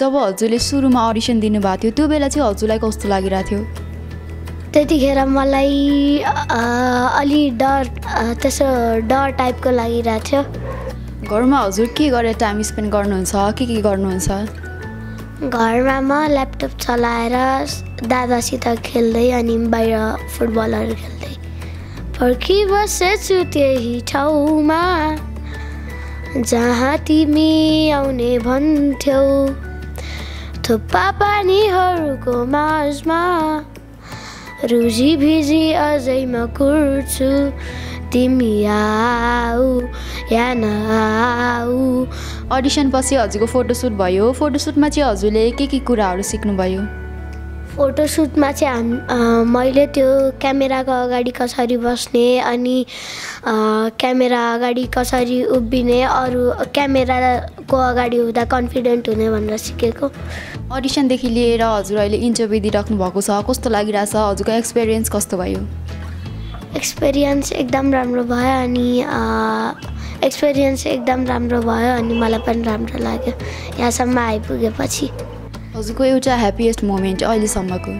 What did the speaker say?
जब हजुरले सुरुमा अडिसन दिनुभएको थियो त्यो बेला चाहिँ हजुरलाई कस्तो लागिरहेको थियो? त्यतिखेर मलाई अलि डर त्यसो डर टाइपको लागिरहेको थियो। घरमा हजुर के गरेर टाइम स्पेन्ड गर्नुहुन्छ? के के गर्नुहुन्छ? घरमा म ल्यापटप चलाएर दादासित खेल्दै अनि बाहिर फुटबलहरू खेल्दै। पर्खिबसेछु त्यही ठाउँमा जहाँ तिमी आउने भन्थ्यौ। थुप्पा पानीहरूको माझमा। रुझी भिजी अझै म कुर्छु। तिमी आऊ या अडिसन पछि हजुरको फोटोसुट भयो। फोटोसुटमा चाहिँ हजुरले के के कुराहरू सिक्नुभयो? फोटोसुटमा चाहिँ मैले त्यो क्यामेराको अगाडि कसरी बस्ने अनि क्यामेरा अगाडि कसरी उभिने अरू क्यामेराको अगाडि हुँदा कन्फिडेन्ट हुने भनेर सिकेको। अडिसनदेखि लिएर हजुर अहिले इन्टरभ्यू दिइराख्नु भएको छ कस्तो लागिरहेछ हजुरको एक्सपिरियन्स कस्तो भयो? एक्सपिरियन्स एकदम राम्रो भयो अनि एक्सपिरियन्स एकदम राम्रो भयो अनि मलाई पनि राम्रो लाग्यो। यहाँसम्म आइपुगेपछि। हजुरको एउटा ह्याप्पिएस्ट मोमेन्ट अहिलेसम्मको।